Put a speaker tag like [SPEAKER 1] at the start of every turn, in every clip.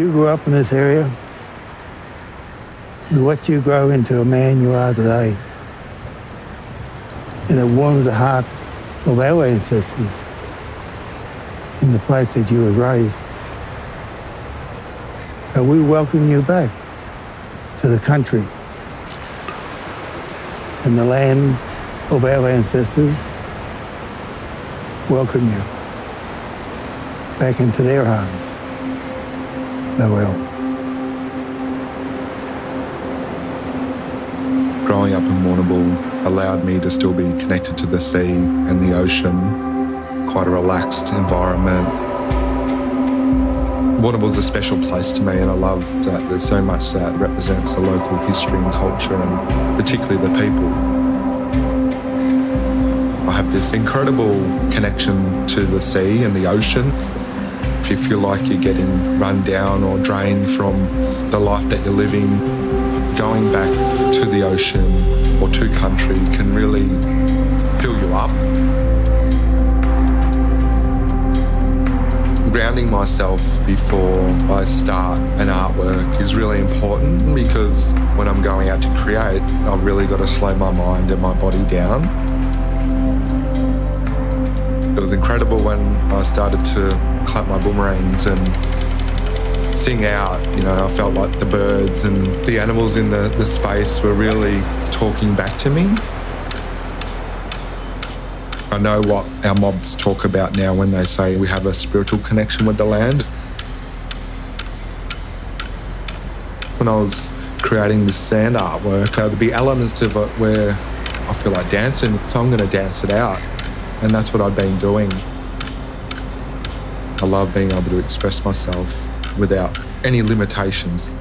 [SPEAKER 1] You grew up in this area. Watched you grow into a man you are today. And it warms the heart of our ancestors in the place that you were raised. So we welcome you back to the country and the land of our ancestors. Welcome you back into their hands. Farewell.
[SPEAKER 2] Growing up in Warrnambool allowed me to still be connected to the sea and the ocean, quite a relaxed environment. Warrnambool's a special place to me and I love that there's so much that represents the local history and culture and particularly the people. I have this incredible connection to the sea and the ocean you feel like you're getting run down or drained from the life that you're living, going back to the ocean or to country can really fill you up. Grounding myself before I start an artwork is really important because when I'm going out to create, I've really got to slow my mind and my body down. It was incredible when I started to clap my boomerangs and sing out. You know, I felt like the birds and the animals in the, the space were really talking back to me. I know what our mobs talk about now when they say we have a spiritual connection with the land. When I was creating this sand artwork, uh, there'd be elements of it where I feel like dancing, so I'm going to dance it out. And that's what I've been doing. I love being able to express myself without any limitations.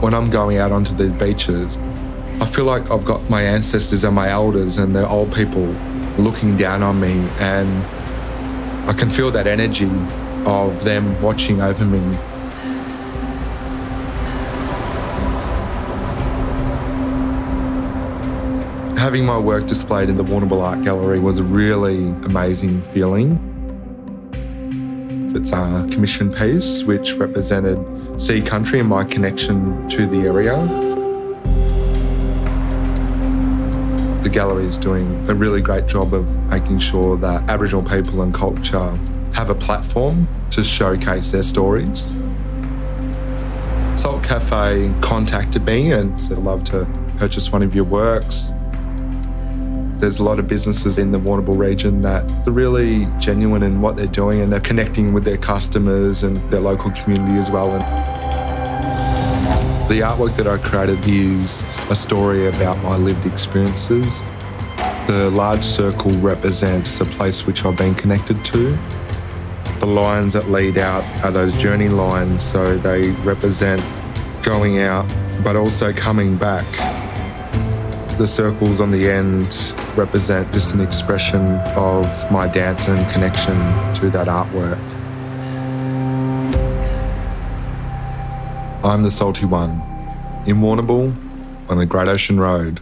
[SPEAKER 2] When I'm going out onto the beaches, I feel like I've got my ancestors and my elders and the old people looking down on me, and I can feel that energy of them watching over me having my work displayed in the Warrnambool Art Gallery was a really amazing feeling. It's a commission piece which represented sea country and my connection to the area. The gallery is doing a really great job of making sure that Aboriginal people and culture have a platform to showcase their stories. Salt Cafe contacted me and said, I'd love to purchase one of your works. There's a lot of businesses in the Warrnambool region that are really genuine in what they're doing and they're connecting with their customers and their local community as well. And the artwork that I created is a story about my lived experiences. The large circle represents a place which I've been connected to. The lines that lead out are those journey lines, so they represent going out but also coming back the circles on the end represent just an expression of my dance and connection to that artwork. I'm the Salty One in Warrnambool on the Great Ocean Road.